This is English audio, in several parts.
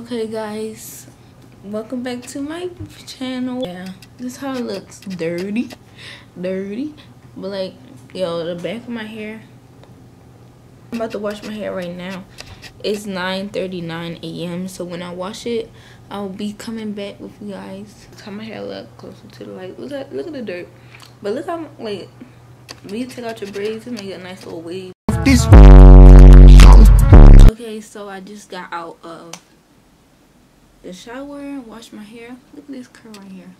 okay guys. Welcome back to my channel. Yeah this how it looks. Dirty. Dirty. But like yo the back of my hair. I'm about to wash my hair right now. It's 9:39 a.m so when i wash it i'll be coming back with you guys. How my hair look. Closer to the light. Look at look at the dirt. But look how like when you take out your braids and make a nice little wave. Okay so i just got out of shower and wash my hair. Look at this curl right here.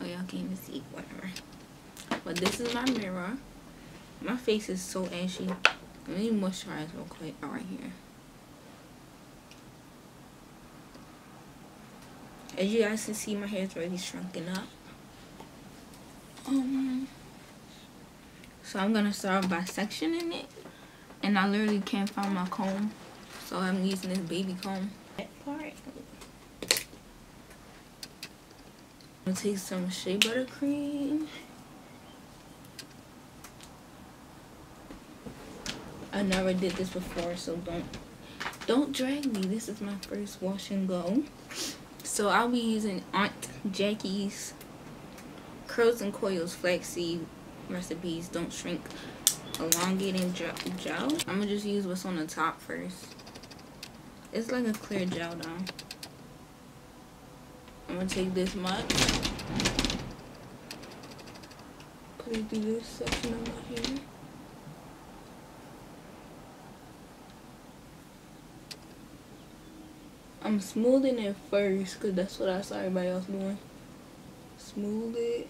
Oh, y'all can't even see. Whatever. But this is my mirror. My face is so ashy. Let me moisturize real quick. All right here. As you guys can see, my hair is already shrunken up. Um, so I'm gonna start by sectioning it, and I literally can't find my comb, so I'm using this baby comb. That part. I'm gonna take some shea butter cream. I never did this before, so don't don't drag me. This is my first wash and go. So I'll be using Aunt Jackie's Curls and Coils Flaxseed recipes. Don't shrink elongating gel. I'm gonna just use what's on the top first. It's like a clear gel though. I'm gonna take this much. Put it through this section my hair. I'm smoothing it first because that's what I saw everybody else doing. Smooth it.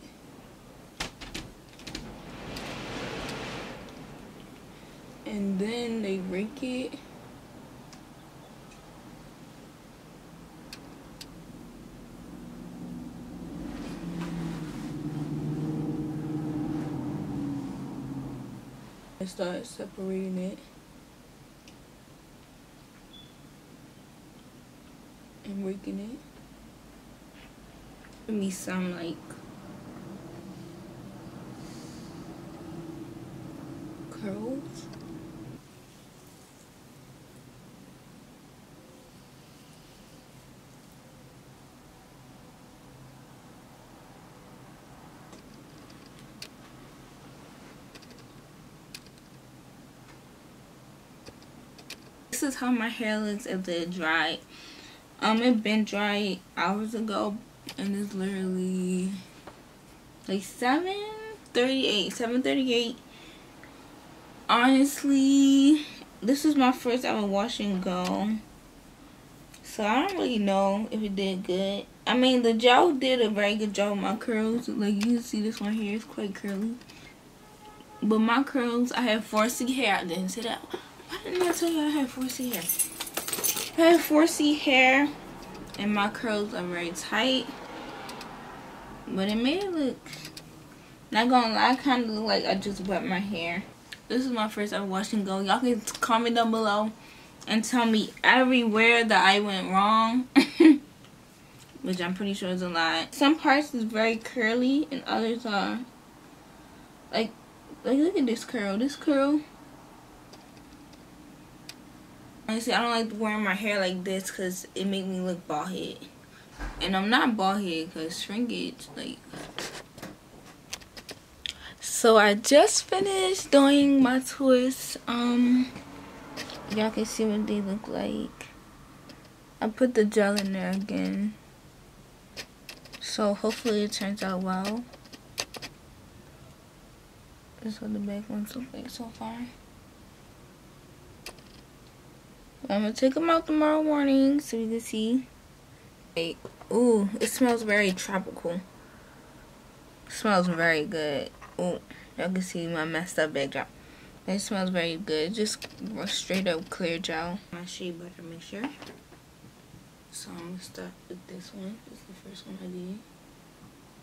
And then they rake it. I start separating it and raking it. Give me some like curls. This is how my hair looks after it dried. Um, it been dried hours ago, and it's literally like 7:38, 7:38. Honestly, this is my first ever wash and go, so I don't really know if it did good. I mean, the gel did a very good job with my curls. Like you can see, this one here is quite curly. But my curls, I have 4C hair. I didn't say that. Why didn't I tell you I have 4C hair? I have 4C hair and my curls are very tight. But it made it look, not gonna lie, kind of look like I just wet my hair. This is my first ever wash and go. Y'all can comment down below and tell me everywhere that I went wrong. Which I'm pretty sure is a lot. Some parts is very curly and others are like, like look at this curl. This curl Honestly, I don't like wearing my hair like this because it make me look bald head. And I'm not bald head because shrinkage, like... So I just finished doing my twists. Um, y'all can see what they look like. I put the gel in there again. So hopefully it turns out well. This is what the back ones look like so far. I'm gonna take them out tomorrow morning so you can see. Hey, ooh, it smells very tropical. It smells very good. Ooh, y'all can see my messed up backdrop. It smells very good. Just straight up clear gel. My shea butter mixture. So I'm gonna start with this one. This is the first one I did.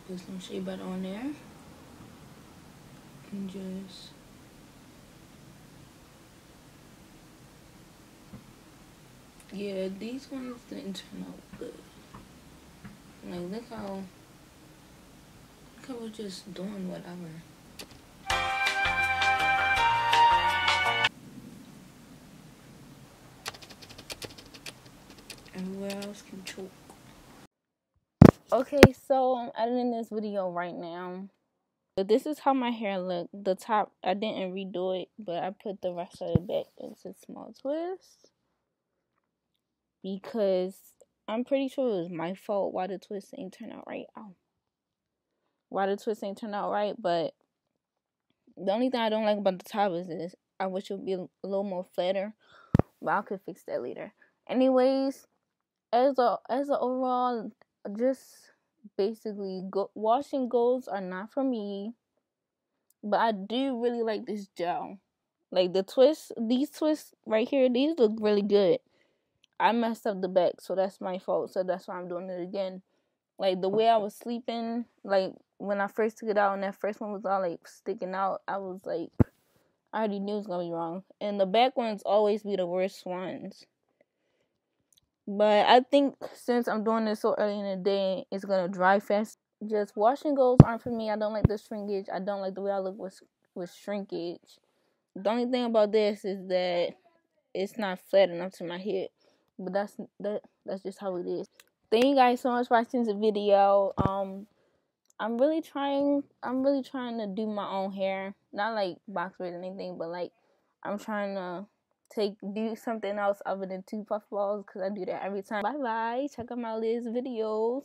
Put some shea butter on there. And just Yeah, these ones didn't turn out good. Like, look how, look how we're just doing whatever. eyebrows can choke. Okay, so I'm editing this video right now. But this is how my hair looked. The top, I didn't redo it, but I put the rest of it back into small twist. Because I'm pretty sure it was my fault why the twist ain't turn out right. Oh. Why the twist ain't turn out right, but the only thing I don't like about the top is this. I wish it would be a little more flatter, but I could fix that later. Anyways, as a as a overall, just basically go, wash and gos are not for me, but I do really like this gel. Like the twist, these twists right here, these look really good. I messed up the back, so that's my fault. So that's why I'm doing it again. Like the way I was sleeping, like when I first took it out and that first one was all like sticking out, I was like, I already knew it was gonna be wrong. And the back ones always be the worst ones. But I think since I'm doing this so early in the day, it's gonna dry fast. Just wash and gos aren't for me. I don't like the shrinkage. I don't like the way I look with with shrinkage. The only thing about this is that it's not flat enough to my head. But that's that that's just how it is. Thank you guys so much for watching the video. Um I'm really trying I'm really trying to do my own hair. Not like box braid or anything, but like I'm trying to take do something else other than two puff balls because I do that every time. Bye bye. Check out my Liz videos.